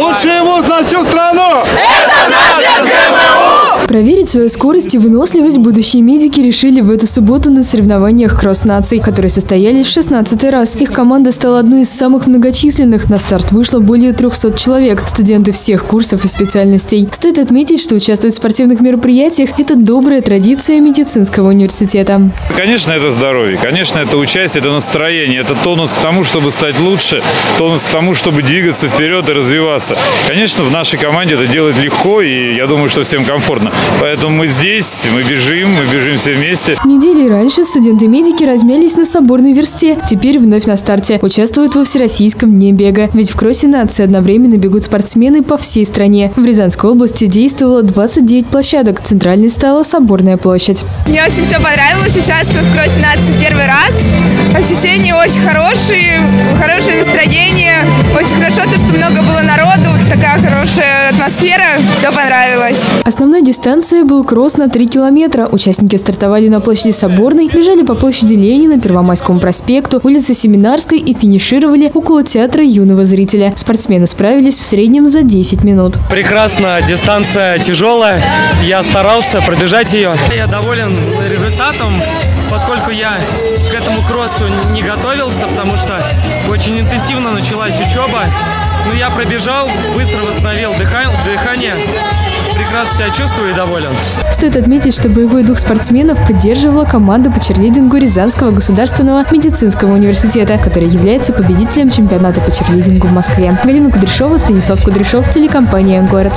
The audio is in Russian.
Лучший вуз на всю страну! Проверить свою скорость и выносливость будущие медики решили в эту субботу на соревнованиях кросс-наций, которые состоялись в 16 раз. Их команда стала одной из самых многочисленных. На старт вышло более 300 человек, студенты всех курсов и специальностей. Стоит отметить, что участвовать в спортивных мероприятиях – это добрая традиция медицинского университета. Конечно, это здоровье, конечно, это участие, это настроение, это тонус к тому, чтобы стать лучше, тонус к тому, чтобы двигаться вперед и развиваться. Конечно, в нашей команде это делать легко, и я думаю, что всем комфортно. Поэтому мы здесь, мы бежим, мы бежим все вместе. Недели раньше студенты-медики размялись на соборной версте. Теперь вновь на старте. Участвуют во Всероссийском дне бега. Ведь в кроссе нации одновременно бегут спортсмены по всей стране. В Рязанской области действовало 29 площадок. Центральной стала Соборная площадь. Мне очень все понравилось. Участвую в кроссе нации первый раз. Ощущения очень хорошие, хорошее настроение. Очень хорошо то, что много было атмосфера. Все понравилось. Основной дистанцией был кросс на 3 километра. Участники стартовали на площади Соборной, бежали по площади Ленина, Первомайскому проспекту, улице Семинарской и финишировали около театра юного зрителя. Спортсмены справились в среднем за 10 минут. Прекрасно, дистанция тяжелая. Я старался пробежать ее. Я доволен результатом, поскольку я к этому кроссу не готовился, потому что очень интенсивно началась учеба. Но я пробежал, быстро восстановил дыхание. Прекрасно себя чувствую и доволен. Стоит отметить, что боевой дух спортсменов поддерживала команда по черлидингу Рязанского государственного медицинского университета, который является победителем чемпионата по черлидингу в Москве. Галина Кудряшова, Станислав Кудряшов, телекомпания «Город».